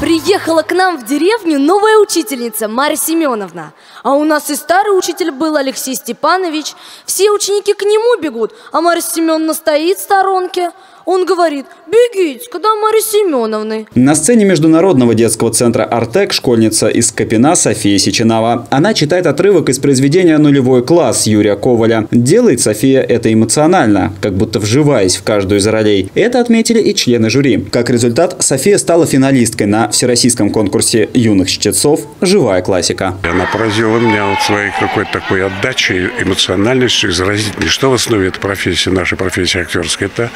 Приехала к нам в деревню новая учительница Марья Семеновна. А у нас и старый учитель был Алексей Степанович. Все ученики к нему бегут, а Марья Семеновна стоит в сторонке. Он говорит, бегите, когда Марьи Семеновны. На сцене Международного детского центра «Артек» школьница из Копина София Сеченава. Она читает отрывок из произведения «Нулевой класс» Юрия Коваля. Делает София это эмоционально, как будто вживаясь в каждую из ролей. Это отметили и члены жюри. Как результат, София стала финалисткой на всероссийском конкурсе юных чтецов «Живая классика». Она поразила меня вот своей какой-то такой отдачей, эмоциональностью, заразительной. Что в основе этой профессии, нашей профессии актерской? Это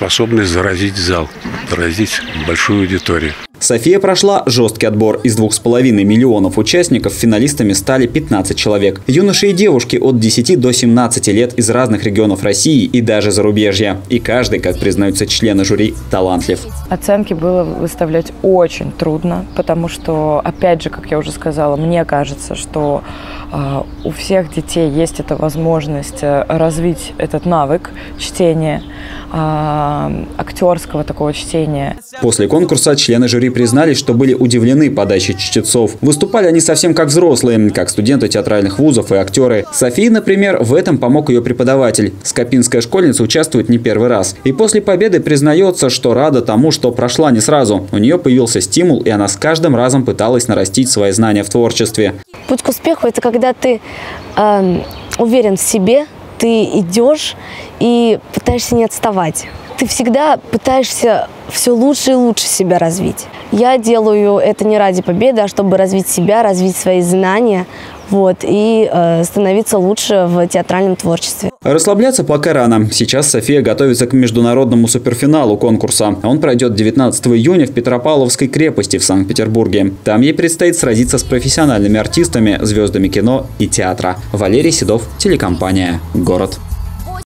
способность заразить зал, заразить большую аудиторию. София прошла жесткий отбор. Из двух с половиной миллионов участников финалистами стали 15 человек. Юноши и девушки от 10 до 17 лет из разных регионов России и даже зарубежья. И каждый, как признаются члены жюри, талантлив. Оценки было выставлять очень трудно, потому что, опять же, как я уже сказала, мне кажется, что э, у всех детей есть эта возможность э, развить этот навык чтения, э, актерского такого чтения. После конкурса члены жюри признались, что были удивлены подачей чтецов. Выступали они совсем как взрослые, как студенты театральных вузов и актеры. Софии, например, в этом помог ее преподаватель. Скопинская школьница участвует не первый раз. И после победы признается, что рада тому, что прошла не сразу. У нее появился стимул, и она с каждым разом пыталась нарастить свои знания в творчестве. Путь к успеху – это когда ты э, уверен в себе, ты идешь и пытаешься не отставать. Ты всегда пытаешься все лучше и лучше себя развить. Я делаю это не ради победы, а чтобы развить себя, развить свои знания, вот, и э, становиться лучше в театральном творчестве. Расслабляться пока рано. Сейчас София готовится к международному суперфиналу конкурса. Он пройдет 19 июня в Петропавловской крепости в Санкт-Петербурге. Там ей предстоит сразиться с профессиональными артистами, звездами кино и театра. Валерий Седов, телекомпания «Город».